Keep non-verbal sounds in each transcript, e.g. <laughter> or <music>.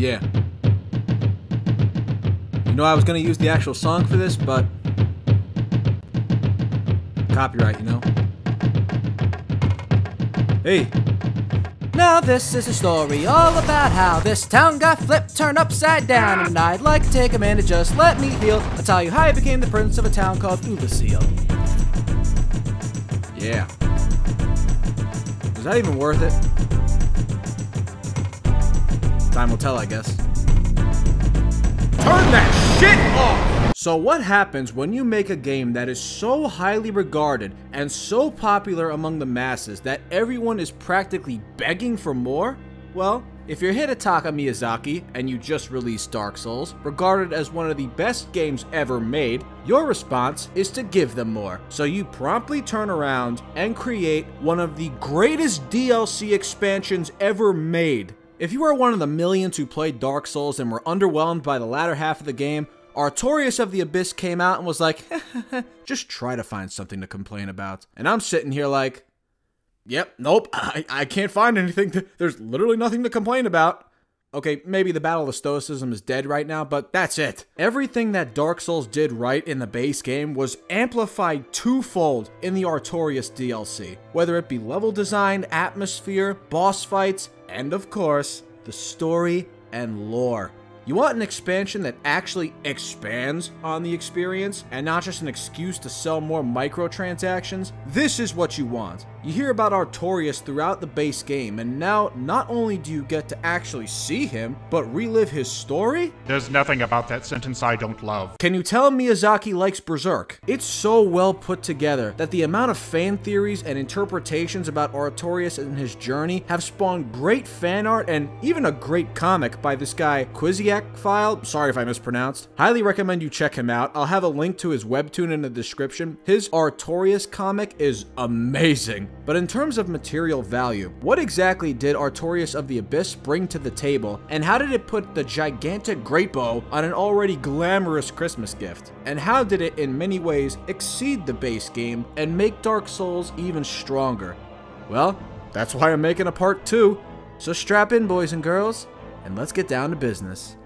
Yeah. You know, I was gonna use the actual song for this, but. Copyright, you know? Hey, Now this is a story all about how this town got flipped, turned upside down, and I'd like to take a minute, just let me feel. I'll tell you how I became the prince of a town called Oolacile. yeah. Was that even worth it? Time will tell, I guess. Turn that shit off! So what happens when you make a game that is so highly regarded and so popular among the masses that everyone is practically begging for more? Well, if you're Hidetaka Miyazaki and you just released Dark Souls, regarded as one of the best games ever made, your response is to give them more. So you promptly turn around and create one of the greatest DLC expansions ever made. If you are one of the millions who played Dark Souls and were underwhelmed by the latter half of the game, Artorias of the Abyss came out and was like, <laughs> just try to find something to complain about. And I'm sitting here like, yep, nope, <laughs> I, I can't find anything. <laughs> There's literally nothing to complain about. Okay, maybe the Battle of Stoicism is dead right now, but that's it. Everything that Dark Souls did right in the base game was amplified twofold in the Artorias DLC. Whether it be level design, atmosphere, boss fights, and of course, the story and lore. You want an expansion that actually expands on the experience and not just an excuse to sell more microtransactions? This is what you want. You hear about Artorias throughout the base game, and now not only do you get to actually see him, but relive his story? There's nothing about that sentence I don't love. Can you tell Miyazaki likes Berserk? It's so well put together that the amount of fan theories and interpretations about Artorias and his journey have spawned great fan art and even a great comic by this guy Qizeaqfile. Sorry if I mispronounced. Highly recommend you check him out. I'll have a link to his webtoon in the description. His Artorias comic is amazing. But in terms of material value, what exactly did Artorias of the Abyss bring to the table, and how did it put the gigantic great bow on an already glamorous Christmas gift? And how did it in many ways exceed the base game and make Dark Souls even stronger? Well, that's why I'm making a part 2. So strap in boys and girls, and let's get down to business.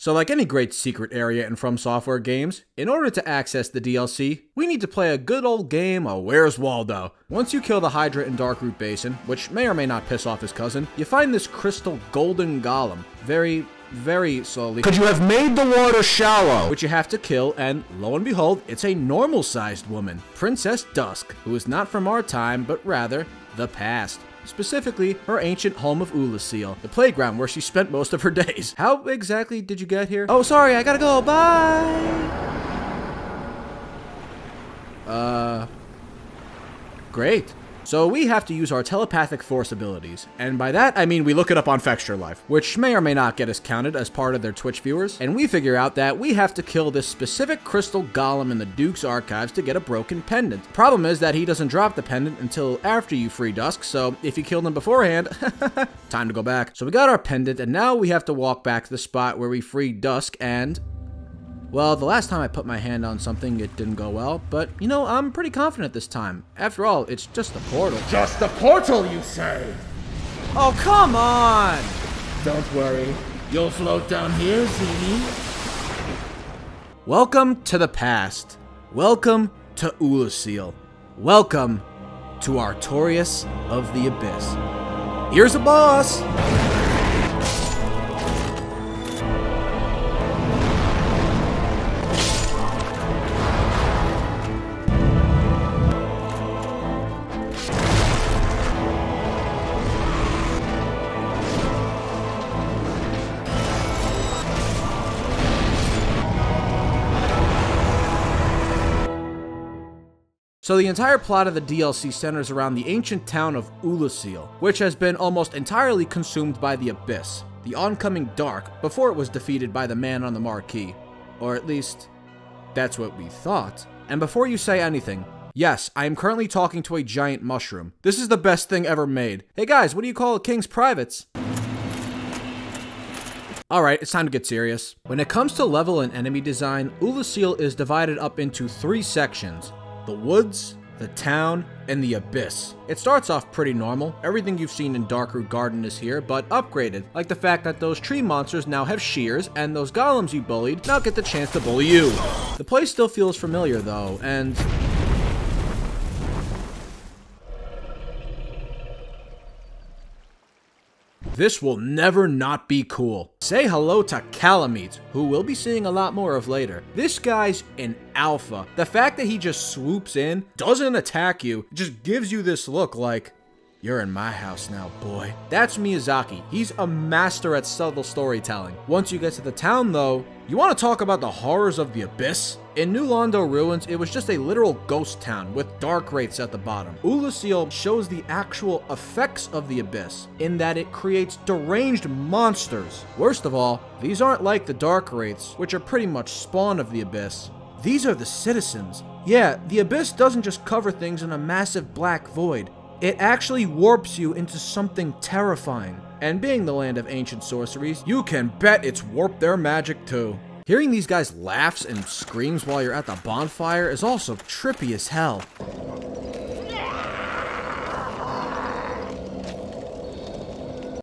So like any great secret area in From Software games, in order to access the DLC, we need to play a good old game of Where's Waldo. Once you kill the Hydra in Darkroot Basin, which may or may not piss off his cousin, you find this crystal golden golem. Very, very slowly. Could you have made the water shallow? Which you have to kill, and lo and behold, it's a normal-sized woman, Princess Dusk, who is not from our time, but rather the past specifically her ancient home of Oolacile, the playground where she spent most of her <laughs> days. How exactly did you get here? Oh, sorry, I gotta go. Bye. Uh, great. So we have to use our telepathic force abilities, and by that I mean we look it up on Fextralife, which may or may not get us counted as part of their Twitch viewers, and we figure out that we have to kill this specific crystal golem in the Duke's archives to get a broken pendant. Problem is that he doesn't drop the pendant until after you free Dusk, so if you killed him beforehand, <laughs> time to go back. So we got our pendant, and now we have to walk back to the spot where we freed Dusk, and well, the last time I put my hand on something, it didn't go well, but you know, I'm pretty confident this time. After all, it's just a portal. Just a portal, you say? Oh, come on! Don't worry. You'll float down here, Zini. Welcome to the past. Welcome to Oolacile. Welcome to Artorias of the Abyss. Here's a boss! So the entire plot of the DLC centers around the ancient town of Oolacile, which has been almost entirely consumed by the Abyss, the oncoming dark, before it was defeated by the man on the marquee. Or at least, that's what we thought. And before you say anything, yes, I am currently talking to a giant mushroom. This is the best thing ever made. Hey guys, what do you call a king's privates? Alright, it's time to get serious. When it comes to level and enemy design, Oolacile is divided up into three sections the woods, the town, and the abyss. It starts off pretty normal. Everything you've seen in Darkroot Garden is here, but upgraded. Like the fact that those tree monsters now have shears, and those golems you bullied now get the chance to bully you. The place still feels familiar though, and This will never not be cool. Say hello to Kalameet, who we'll be seeing a lot more of later. This guy's an alpha. The fact that he just swoops in, doesn't attack you, just gives you this look like, you're in my house now, boy. That's Miyazaki. He's a master at subtle storytelling. Once you get to the town, though, you want to talk about the horrors of the Abyss? In New Londo Ruins, it was just a literal ghost town with dark wraiths at the bottom. Oolacile shows the actual effects of the Abyss in that it creates deranged monsters. Worst of all, these aren't like the dark wraiths, which are pretty much spawn of the Abyss. These are the citizens. Yeah, the Abyss doesn't just cover things in a massive black void. It actually warps you into something terrifying. And being the land of ancient sorceries, you can bet it's warped their magic too. Hearing these guys' laughs and screams while you're at the bonfire is also trippy as hell.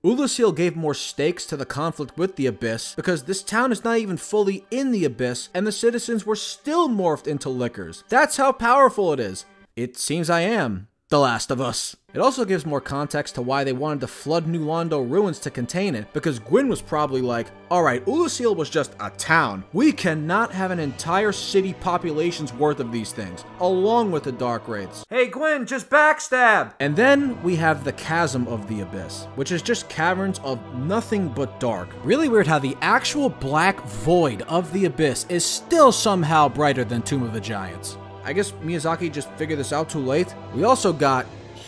Oolacile gave more stakes to the conflict with the Abyss because this town is not even fully in the Abyss and the citizens were still morphed into lickers. That's how powerful it is. It seems I am. The Last of Us. It also gives more context to why they wanted to flood New Londo ruins to contain it, because Gwyn was probably like, alright, Oolacile was just a town. We cannot have an entire city population's worth of these things, along with the Dark Wraiths. Hey Gwyn, just backstab! And then we have the Chasm of the Abyss, which is just caverns of nothing but dark. Really weird how the actual black void of the Abyss is still somehow brighter than Tomb of the Giants. I guess Miyazaki just figured this out too late. We also got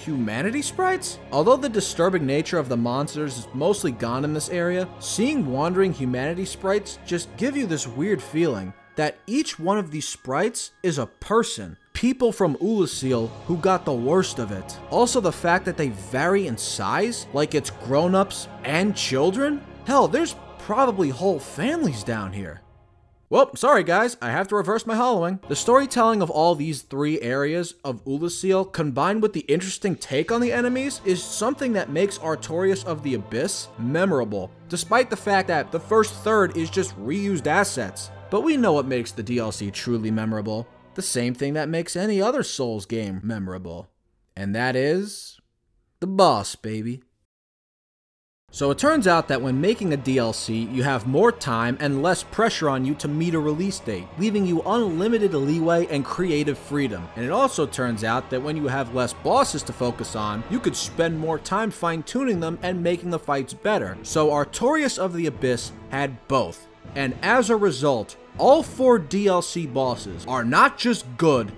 humanity sprites? Although the disturbing nature of the monsters is mostly gone in this area, seeing wandering humanity sprites just give you this weird feeling that each one of these sprites is a person. People from Oolacile who got the worst of it. Also the fact that they vary in size, like it's grown-ups and children? Hell, there's probably whole families down here. Well, sorry guys, I have to reverse my hollowing. The storytelling of all these three areas of Oolacile, combined with the interesting take on the enemies, is something that makes Artorias of the Abyss memorable, despite the fact that the first third is just reused assets. But we know what makes the DLC truly memorable. The same thing that makes any other Souls game memorable. And that is... the boss, baby. So it turns out that when making a DLC, you have more time and less pressure on you to meet a release date, leaving you unlimited leeway and creative freedom. And it also turns out that when you have less bosses to focus on, you could spend more time fine-tuning them and making the fights better. So Artorias of the Abyss had both. And as a result, all four DLC bosses are not just good,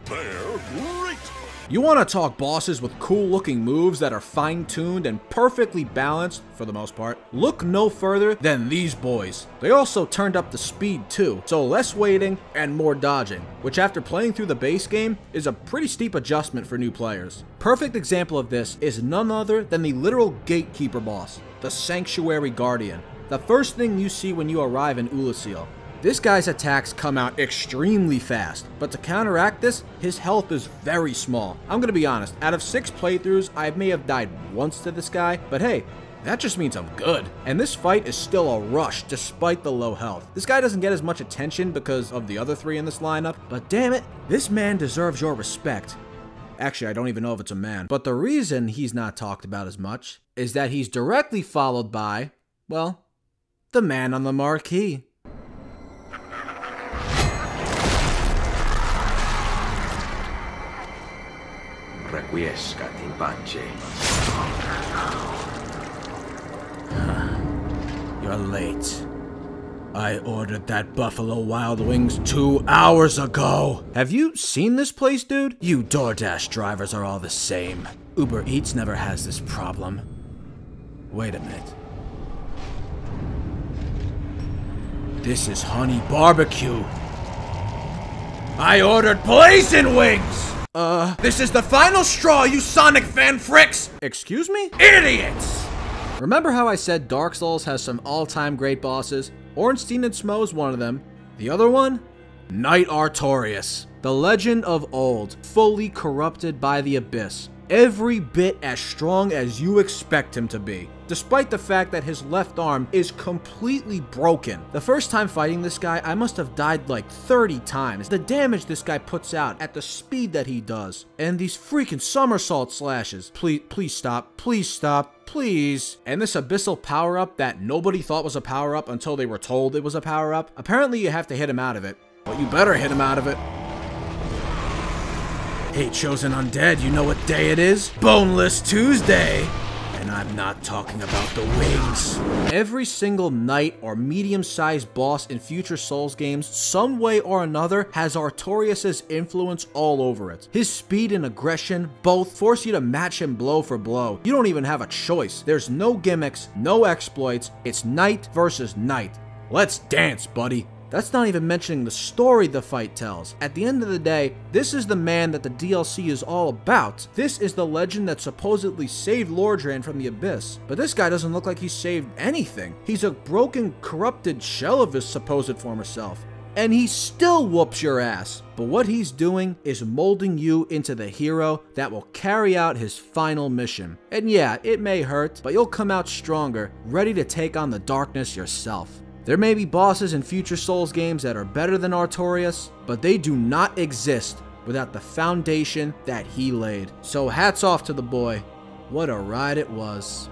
you want to talk bosses with cool looking moves that are fine tuned and perfectly balanced, for the most part? Look no further than these boys. They also turned up the speed too, so less waiting and more dodging, which after playing through the base game is a pretty steep adjustment for new players. Perfect example of this is none other than the literal gatekeeper boss, the Sanctuary Guardian. The first thing you see when you arrive in Oolacile. This guy's attacks come out extremely fast, but to counteract this, his health is very small. I'm gonna be honest, out of six playthroughs, I may have died once to this guy, but hey, that just means I'm good. And this fight is still a rush despite the low health. This guy doesn't get as much attention because of the other three in this lineup, but damn it, this man deserves your respect. Actually, I don't even know if it's a man. But the reason he's not talked about as much is that he's directly followed by, well, the man on the marquee. Requiescat in pace. Ah, you're late. I ordered that Buffalo Wild Wings two hours ago. Have you seen this place, dude? You DoorDash drivers are all the same. Uber Eats never has this problem. Wait a minute. This is honey barbecue. I ordered blazing wings! Uh, this is the final straw, you Sonic fan fricks! Excuse me? Idiots! Remember how I said Dark Souls has some all-time great bosses? Ornstein and Smough is one of them. The other one? Knight Artorias. The legend of old, fully corrupted by the Abyss. Every bit as strong as you expect him to be, despite the fact that his left arm is completely broken. The first time fighting this guy, I must have died like 30 times. The damage this guy puts out at the speed that he does, and these freaking somersault slashes. Please, please stop, please stop, please. And this abyssal power-up that nobody thought was a power-up until they were told it was a power-up. Apparently you have to hit him out of it, but you better hit him out of it. Hey, Chosen Undead, you know what day it is? Boneless Tuesday! And I'm not talking about the wings. Every single knight or medium-sized boss in future Souls games, some way or another, has Artorias' influence all over it. His speed and aggression both force you to match him blow for blow. You don't even have a choice. There's no gimmicks, no exploits, it's knight versus knight. Let's dance, buddy. That's not even mentioning the story the fight tells. At the end of the day, this is the man that the DLC is all about. This is the legend that supposedly saved Lordran from the Abyss. But this guy doesn't look like he saved anything. He's a broken, corrupted shell of his supposed former self. And he still whoops your ass. But what he's doing is molding you into the hero that will carry out his final mission. And yeah, it may hurt, but you'll come out stronger, ready to take on the darkness yourself. There may be bosses in future Souls games that are better than Artorias, but they do not exist without the foundation that he laid. So hats off to the boy. What a ride it was.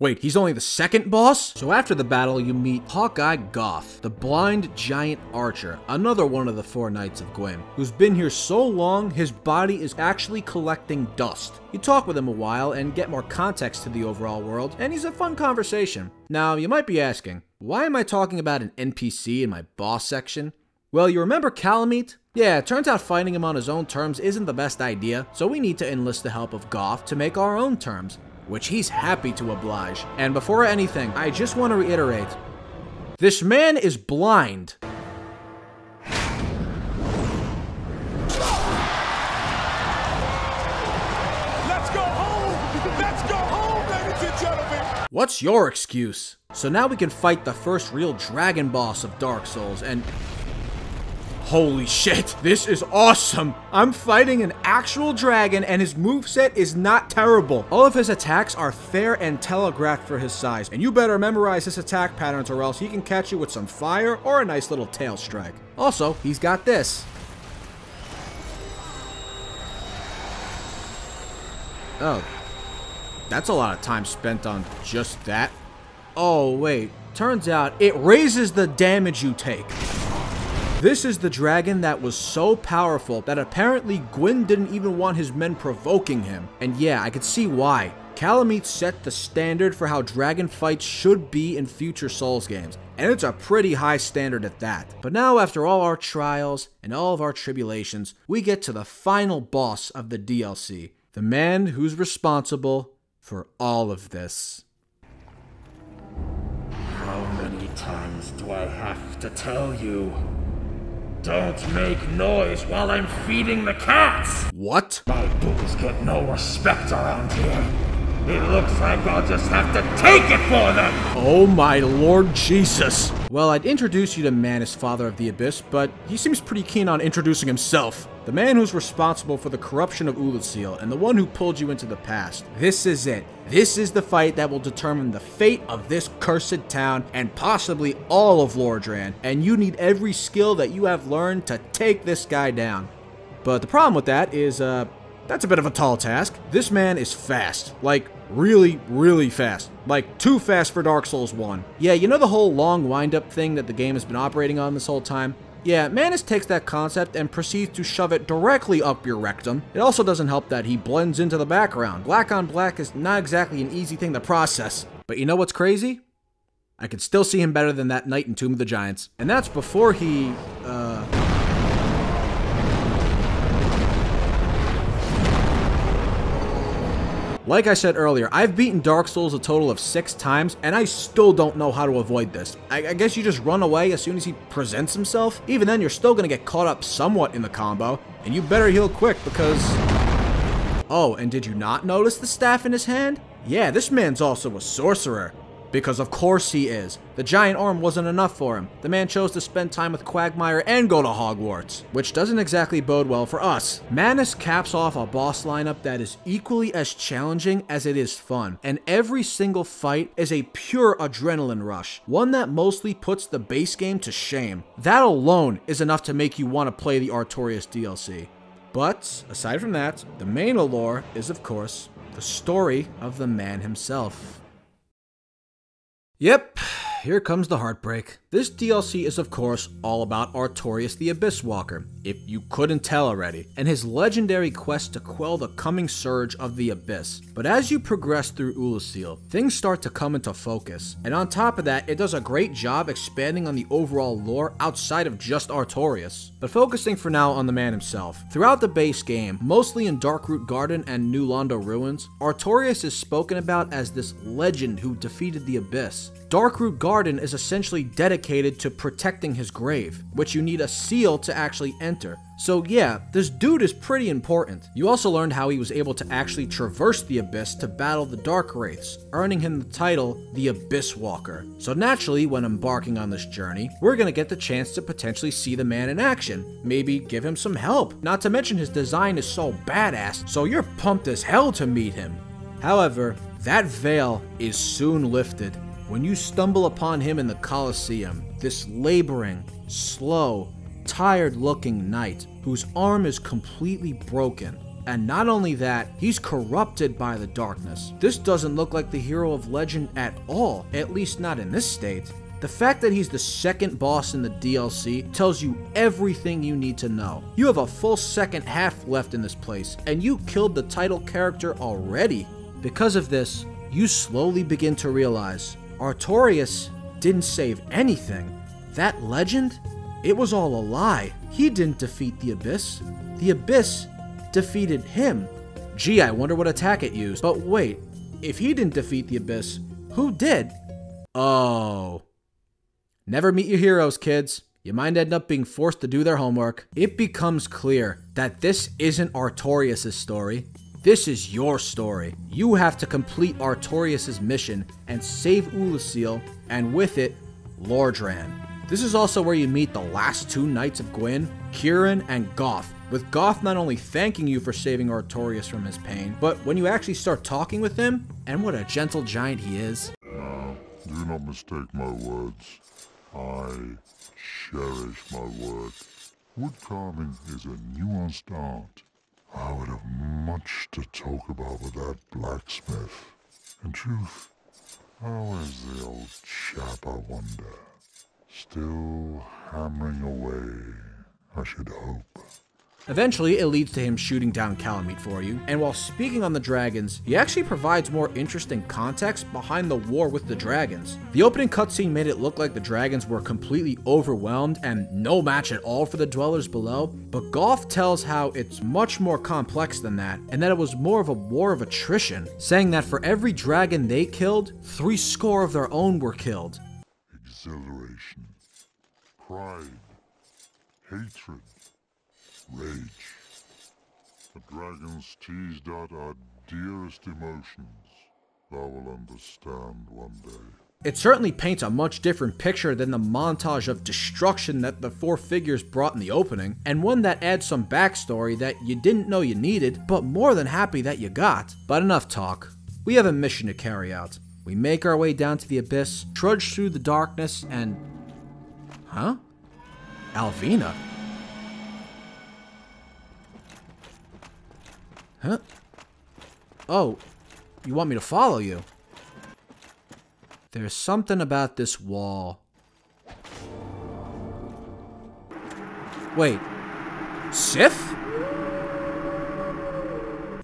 Wait, he's only the second boss? So after the battle, you meet Hawkeye Gough, the blind giant archer, another one of the four knights of Gwyn, who's been here so long, his body is actually collecting dust. You talk with him a while and get more context to the overall world, and he's a fun conversation. Now, you might be asking, why am I talking about an NPC in my boss section? Well, you remember Kalameet? Yeah, it turns out fighting him on his own terms isn't the best idea, so we need to enlist the help of Gough to make our own terms which he's happy to oblige. And before anything, I just want to reiterate, this man is blind. Let's go home! Let's go home, ladies and gentlemen! What's your excuse? So now we can fight the first real dragon boss of Dark Souls, and Holy shit, this is awesome! I'm fighting an actual dragon and his moveset is not terrible. All of his attacks are fair and telegraphed for his size, and you better memorize his attack patterns or else he can catch you with some fire or a nice little tail strike. Also, he's got this. Oh, that's a lot of time spent on just that. Oh, wait. Turns out it raises the damage you take. This is the dragon that was so powerful that apparently Gwyn didn't even want his men provoking him. And yeah, I could see why. Kalameet set the standard for how dragon fights should be in future Souls games, and it's a pretty high standard at that. But now after all our trials and all of our tribulations, we get to the final boss of the DLC, the man who's responsible for all of this. How many times do I have to tell you? Don't make noise while I'm feeding the cats! What? My bulls get no respect around here. It looks like I'll just have to take it for them! Oh my lord Jesus. Well, I'd introduce you to Manus, father of the Abyss, but he seems pretty keen on introducing himself. The man who's responsible for the corruption of Oolacile, and the one who pulled you into the past. This is it. This is the fight that will determine the fate of this cursed town, and possibly all of Lordran, and you need every skill that you have learned to take this guy down. But the problem with that is, uh, that's a bit of a tall task. This man is fast. Like, really, really fast. Like, too fast for Dark Souls 1. Yeah, you know the whole long wind-up thing that the game has been operating on this whole time? Yeah, Manus takes that concept and proceeds to shove it directly up your rectum. It also doesn't help that he blends into the background. Black on black is not exactly an easy thing to process. But you know what's crazy? I can still see him better than that knight in Tomb of the Giants. And that's before he, uh... Like I said earlier, I've beaten Dark Souls a total of six times, and I still don't know how to avoid this. I, I, guess you just run away as soon as he presents himself? Even then, you're still gonna get caught up somewhat in the combo, and you better heal quick because... Oh, and did you not notice the staff in his hand? yeah, this man's also a sorcerer. Because of course he is. The giant arm wasn't enough for him. The man chose to spend time with Quagmire and go to Hogwarts, which doesn't exactly bode well for us. Manus caps off a boss lineup that is equally as challenging as it is fun, and every single fight is a pure adrenaline rush, one that mostly puts the base game to shame. That alone is enough to make you want to play the Artorias DLC. But, aside from that, the main allure is of course the story of the man himself. Yep, here comes the heartbreak. This DLC is of course all about Artorias the Abyss Walker, if you couldn't tell already, and his legendary quest to quell the coming surge of the Abyss. But as you progress through Oolacile, things start to come into focus, and on top of that, it does a great job expanding on the overall lore outside of just Artorias. But focusing for now on the man himself. Throughout the base game, mostly in Darkroot Garden and New Londo Ruins, Artorias is spoken about as this legend who defeated the Abyss. Darkroot Garden is essentially dedicated to protecting his grave, which you need a seal to actually enter. So yeah, this dude is pretty important. You also learned how he was able to actually traverse the Abyss to battle the Dark Wraiths, earning him the title the Abyss Walker. So naturally, when embarking on this journey, we're gonna get the chance to potentially see the man in action, maybe give him some help. Not to mention his design is so badass, so you're pumped as hell to meet him. However, that veil is soon lifted when you stumble upon him in the Colosseum, this laboring, slow, tired looking knight whose arm is completely broken. And not only that, he's corrupted by the darkness. This doesn't look like the hero of legend at all, at least not in this state. The fact that he's the second boss in the DLC tells you everything you need to know. You have a full second half left in this place, and you killed the title character already. Because of this, you slowly begin to realize Artorias didn't save anything. That legend? It was all a lie. He didn't defeat the Abyss. The Abyss defeated him. Gee, I wonder what attack it used. But wait, if he didn't defeat the Abyss, who did? Oh. Never meet your heroes, kids. You might end up being forced to do their homework. It becomes clear that this isn't Artorias' story. This is your story. You have to complete Artorias' mission and save Oolacile, and with it, Lordran. This is also where you meet the last two Knights of Gwyn, Ciaran and Gough, with Gough not only thanking you for saving Artorias from his pain, but when you actually start talking with him, and what a gentle giant he is. Do not mistake my words. I cherish my work. Wood carving is a nuanced art. I would have much to talk about with that blacksmith. In truth, how is the old chap, I wonder? Still hammering away, I should hope. Eventually, it leads to him shooting down Kalameet for you, and while speaking on the dragons, he actually provides more interesting context behind the war with the dragons. The opening cutscene made it look like the dragons were completely overwhelmed and no match at all for the dwellers below, but Gough tells how it's much more complex than that, and that it was more of a war of attrition, saying that for every dragon they killed, three score of their own were killed. Exhilaration, pride, hatred, rage. The dragons teased out our dearest emotions. Thou will understand one day. It certainly paints a much different picture than the montage of destruction that the four figures brought in the opening, and one that adds some backstory that you didn't know you needed, but more than happy that you got. But enough talk. We have a mission to carry out. We make our way down to the abyss, trudge through the darkness, and. Huh? Alvina? Huh? Oh, you want me to follow you? There's something about this wall. Wait. Sif?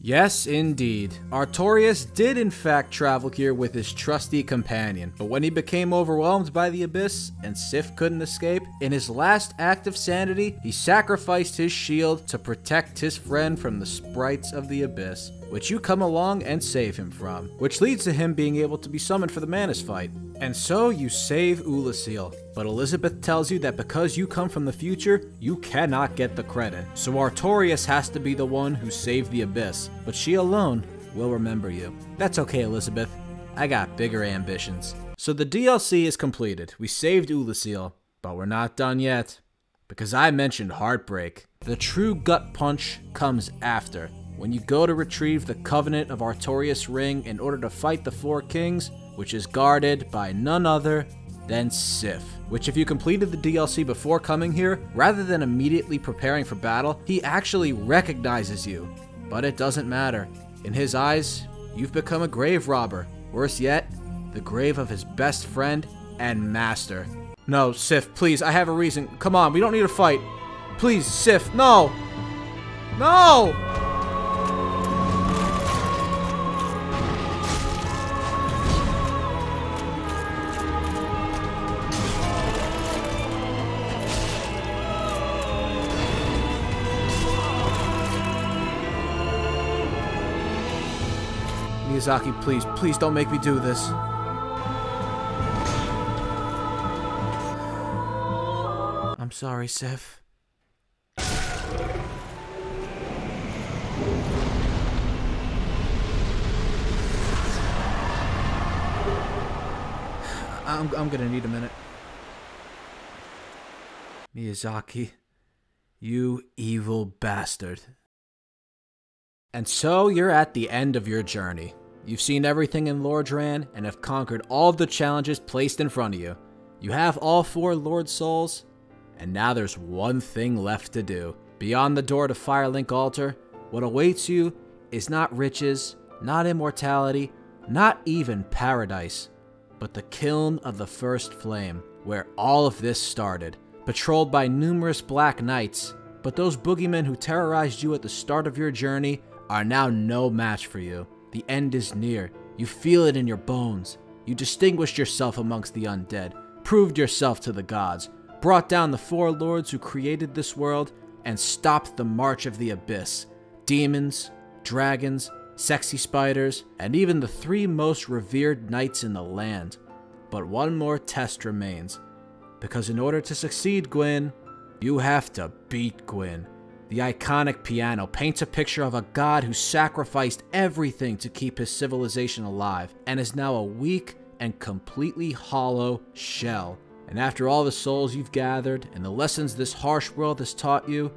Yes, indeed. Artorias did in fact travel here with his trusty companion, but when he became overwhelmed by the Abyss and Sif couldn't escape, in his last act of sanity, he sacrificed his shield to protect his friend from the sprites of the Abyss, which you come along and save him from, which leads to him being able to be summoned for the Manus fight. And so you save Oolacile, but Elizabeth tells you that because you come from the future, you cannot get the credit. So Artorias has to be the one who saved the Abyss, but she alone will remember you. That's okay, Elizabeth. I got bigger ambitions. So the DLC is completed. We saved Oolacile, but we're not done yet. Because I mentioned Heartbreak. The true gut punch comes after. When you go to retrieve the Covenant of Artorias Ring in order to fight the Four Kings, which is guarded by none other than Sif. Which if you completed the DLC before coming here, rather than immediately preparing for battle, he actually recognizes you. But it doesn't matter. In his eyes, you've become a grave robber. Worse yet, the grave of his best friend and master. No, Sif, please, I have a reason. Come on, we don't need to fight. Please, Sif, no! No! Miyazaki, please, please don't make me do this. I'm sorry, Sif. I'm, I'm gonna need a minute. Miyazaki, you evil bastard. And so you're at the end of your journey. You've seen everything in Lordran and have conquered all of the challenges placed in front of you. You have all four Lord Souls, and now there's one thing left to do. Beyond the door to Firelink Altar, what awaits you is not riches, not immortality, not even paradise, but the kiln of the First Flame, where all of this started. Patrolled by numerous Black Knights, but those boogeymen who terrorized you at the start of your journey are now no match for you. The end is near. You feel it in your bones. You distinguished yourself amongst the undead, proved yourself to the gods, brought down the four lords who created this world, and stopped the march of the abyss. Demons, dragons, sexy spiders, and even the three most revered knights in the land. But one more test remains. Because in order to succeed, Gwyn, you have to beat Gwyn. The iconic piano paints a picture of a god who sacrificed everything to keep his civilization alive and is now a weak and completely hollow shell. And after all the souls you've gathered and the lessons this harsh world has taught you,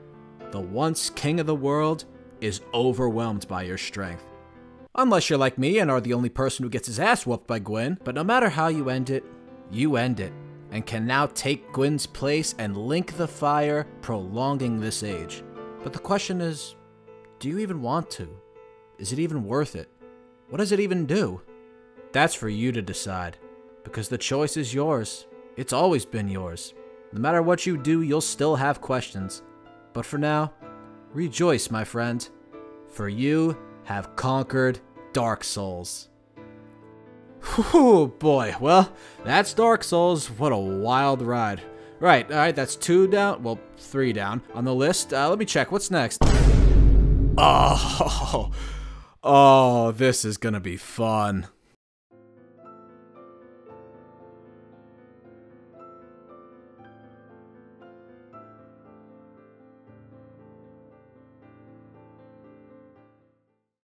the once king of the world is overwhelmed by your strength. Unless you're like me and are the only person who gets his ass whooped by Gwyn, but no matter how you end it, you end it, and can now take Gwyn's place and link the fire, prolonging this age. But the question is, do you even want to? Is it even worth it? What does it even do? That's for you to decide, because the choice is yours. It's always been yours. No matter what you do, you'll still have questions. But for now, rejoice, my friend, for you have conquered Dark Souls. Whew, boy, well, that's Dark Souls. What a wild ride. Right, alright, that's two down. Well, three down on the list. Uh, let me check. What's next? Oh, <laughs> oh, this is gonna be fun.